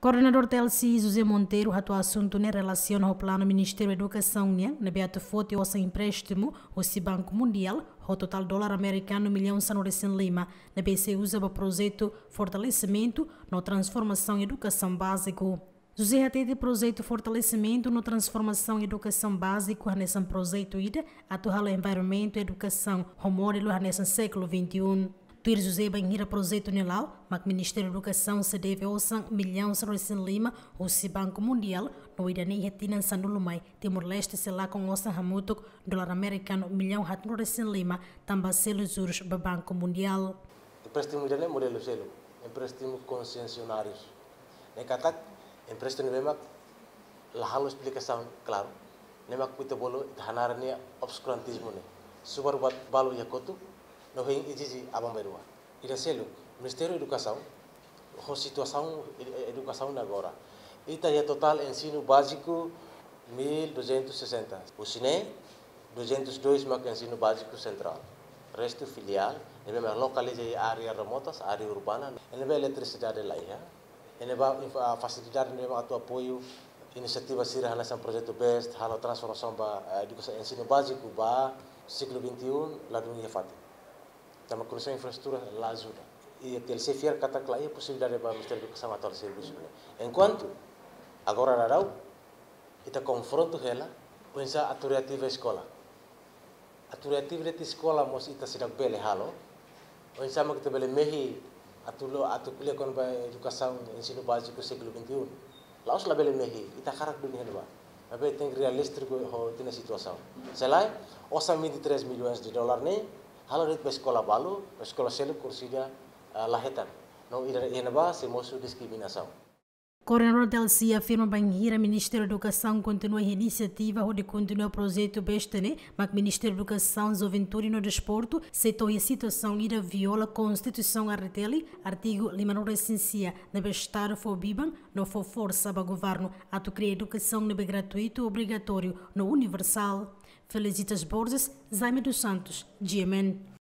Coordenador TLC José Monteiro atua assunto em relação ao plano Ministério da Educação né, na Beato Foto o empréstimo o Banco Mundial o total dólar americano milhão Sanorecen Lima na BC usa para projeto fortalecimento na transformação em educação básico. José atende projeto fortalecimento na transformação em educação básico nesse projeto ida atual environmento e educação o modelo nesse século 21. Tuir José Banhira projeto Nilau, mas Ministério da Educação se deve ao milhão de Lima, o Banco Mundial, no Irani Retina Sanulumai, Timor-Leste, se lá com o Hamutuk, dólar americano, milhão de Lima, também selo juros do Banco Mundial. Empréstimo Irani modelo selo, empréstimo conscienciários. Nem katak, empréstimo Nemak, la halo explicação, claro. Nemak kita bolo, hanarani obscurantismo ne. Subar balu yakotu, no vem exige abamberua. Ira selo, Ministério da Educação, a situação educação agora. Ita é total ensino básico 1260. O Cine 202 mas ensino básico central. Resto filial, ele vai localizar áreas remotas, área urbana, ele vai eletricidade lá, ele vai facilitar vai apoio inisiativa sira nessa projeto BEST, halo transformação para educação ensino básico para século 21 lá do Fati tama construção infraestrutura lá ajuda e até ele se fiar kata clai a possibilidade para mostrar que sama tal serviço enquanto agora rarau kita confronto ela pensa atuativa escola. Atuativa de escola mos ita sidak bele halo. Pensa kita bele mehi atulo atu kuliah kon ba educação ensino básico século 21 laos la bele mehi ita karak dunia dua Tapi tem realístico ho tina situação. Selai, osa 23 milhões de dólares ne hala di sekolah balu sekolah Seluk selu kursiga eh, lahetan. No ira ena ba se mosu diskriminasau. Coronel Delci afirma que o Ministério da Educação continua a iniciativa onde continua o projeto Bestane, mas o Ministério da Educação, Juventude e no Desporto citou a situação ira viola a Constituição Arreteli, artigo Limanor Essencia, na Estado for Biban, não for força para governo, a criar educação não gratuito obrigatório, no universal. Felicitas Borges, Zaime dos Santos, GMN.